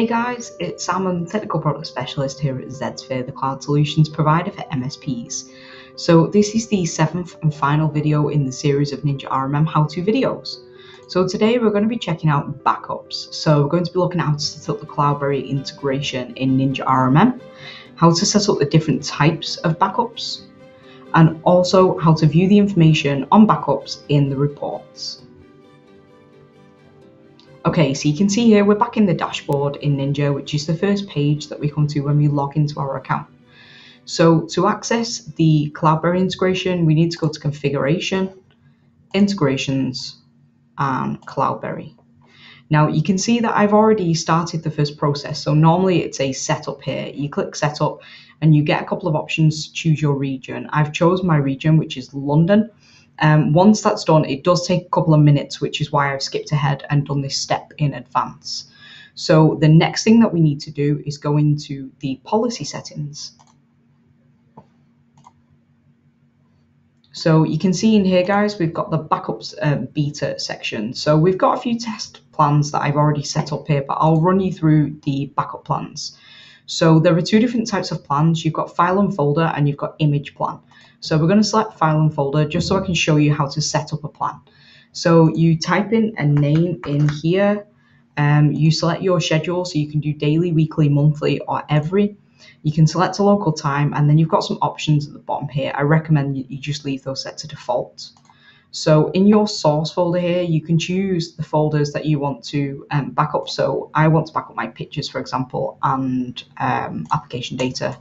Hey guys, it's Sam, I'm Technical Product Specialist here at Zedsphere, the cloud solutions provider for MSPs. So this is the seventh and final video in the series of Ninja RMM how-to videos. So today we're going to be checking out backups. So we're going to be looking at how to set up the Cloudberry integration in Ninja RMM, how to set up the different types of backups, and also how to view the information on backups in the reports. Okay, so you can see here we're back in the dashboard in Ninja, which is the first page that we come to when we log into our account. So to access the Cloudberry integration, we need to go to Configuration, Integrations, and Cloudberry. Now you can see that I've already started the first process. So normally it's a setup here. You click setup and you get a couple of options to choose your region. I've chosen my region, which is London. Um, once that's done, it does take a couple of minutes, which is why I've skipped ahead and done this step in advance. So the next thing that we need to do is go into the policy settings. So you can see in here, guys, we've got the backups uh, beta section. So we've got a few test plans that I've already set up here, but I'll run you through the backup plans. So there are two different types of plans. You've got file and folder and you've got image plan. So we're going to select file and folder just so I can show you how to set up a plan. So you type in a name in here. Um, you select your schedule so you can do daily, weekly, monthly, or every. You can select a local time and then you've got some options at the bottom here. I recommend you just leave those set to default. So in your source folder here, you can choose the folders that you want to um, back up. So I want to back up my pictures, for example, and um, application data.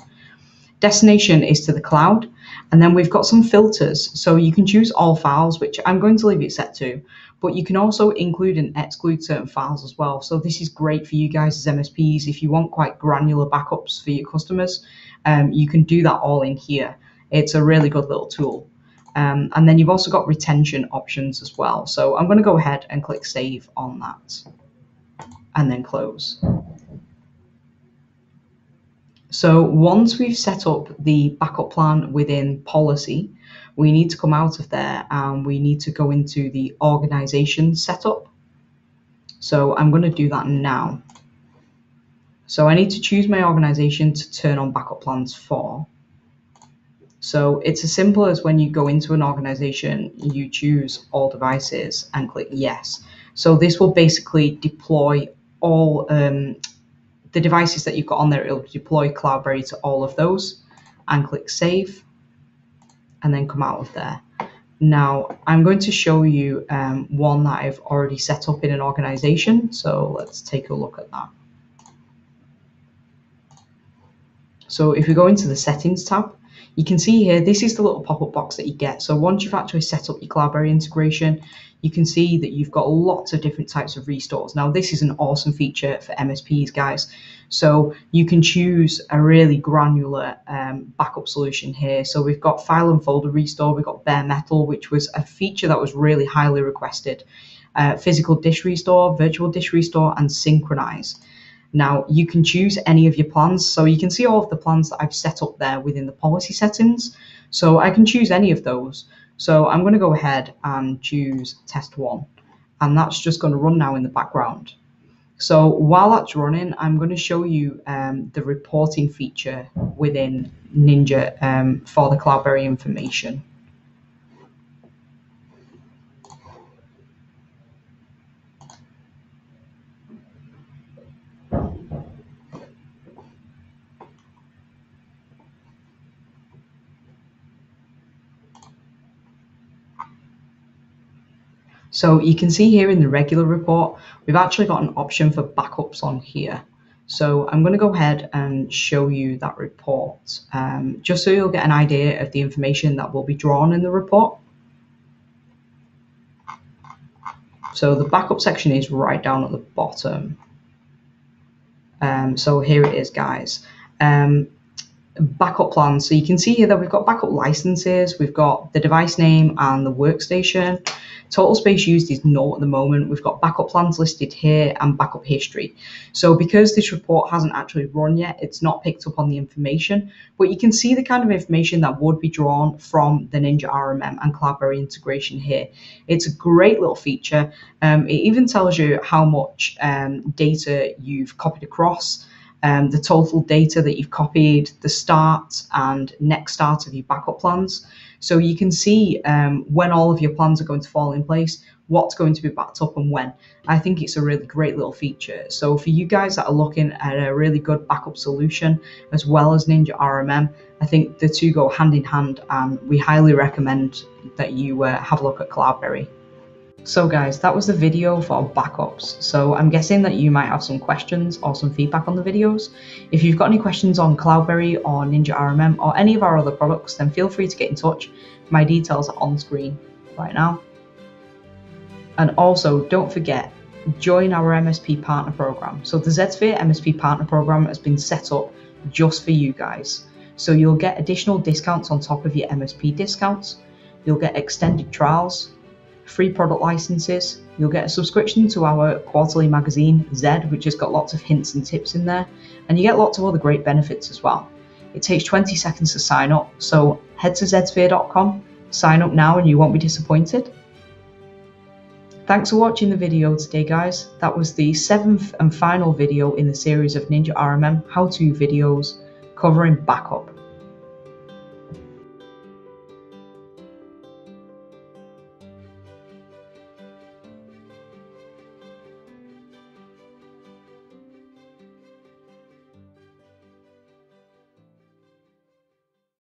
Destination is to the cloud. And then we've got some filters. So you can choose all files, which I'm going to leave it set to, but you can also include and exclude certain files as well. So this is great for you guys as MSPs. If you want quite granular backups for your customers, um, you can do that all in here. It's a really good little tool. Um, and then you've also got retention options as well. So I'm going to go ahead and click save on that and then close. So once we've set up the backup plan within policy, we need to come out of there and we need to go into the organization setup. So I'm going to do that now. So I need to choose my organization to turn on backup plans for. So it's as simple as when you go into an organization, you choose all devices and click yes. So this will basically deploy all um, the devices that you've got on there. It'll deploy Cloudberry to all of those and click save and then come out of there. Now I'm going to show you um, one that I've already set up in an organization. So let's take a look at that. So if we go into the settings tab, you can see here, this is the little pop-up box that you get. So once you've actually set up your Cloudberry integration, you can see that you've got lots of different types of restores. Now, this is an awesome feature for MSPs, guys. So you can choose a really granular um, backup solution here. So we've got file and folder restore, we've got bare metal, which was a feature that was really highly requested. Uh, physical disk restore, virtual disk restore, and synchronize. Now you can choose any of your plans. So you can see all of the plans that I've set up there within the policy settings. So I can choose any of those. So I'm going to go ahead and choose test one. And that's just going to run now in the background. So while that's running, I'm going to show you um, the reporting feature within Ninja um, for the Cloudberry information. So you can see here in the regular report, we've actually got an option for backups on here. So I'm going to go ahead and show you that report, um, just so you'll get an idea of the information that will be drawn in the report. So the backup section is right down at the bottom. Um, so here it is, guys. Um, backup plans. So you can see here that we've got backup licenses, we've got the device name and the workstation. Total space used is null at the moment. We've got backup plans listed here and backup history. So because this report hasn't actually run yet, it's not picked up on the information, but you can see the kind of information that would be drawn from the Ninja RMM and Cloudberry integration here. It's a great little feature. Um, it even tells you how much um, data you've copied across um, the total data that you've copied, the start and next start of your backup plans. So you can see um, when all of your plans are going to fall in place, what's going to be backed up and when. I think it's a really great little feature. So for you guys that are looking at a really good backup solution as well as Ninja RMM, I think the two go hand in hand and we highly recommend that you uh, have a look at Cloudberry. So guys, that was the video for backups. So I'm guessing that you might have some questions or some feedback on the videos. If you've got any questions on Cloudberry or Ninja RMM or any of our other products, then feel free to get in touch. My details are on screen right now. And also, don't forget, join our MSP partner program. So the Zedsphere MSP partner program has been set up just for you guys. So you'll get additional discounts on top of your MSP discounts. You'll get extended trials, free product licenses. You'll get a subscription to our quarterly magazine, Zed, which has got lots of hints and tips in there, and you get lots of other great benefits as well. It takes 20 seconds to sign up, so head to zedsphere.com, sign up now, and you won't be disappointed. Thanks for watching the video today, guys. That was the seventh and final video in the series of Ninja RMM how to videos covering backup.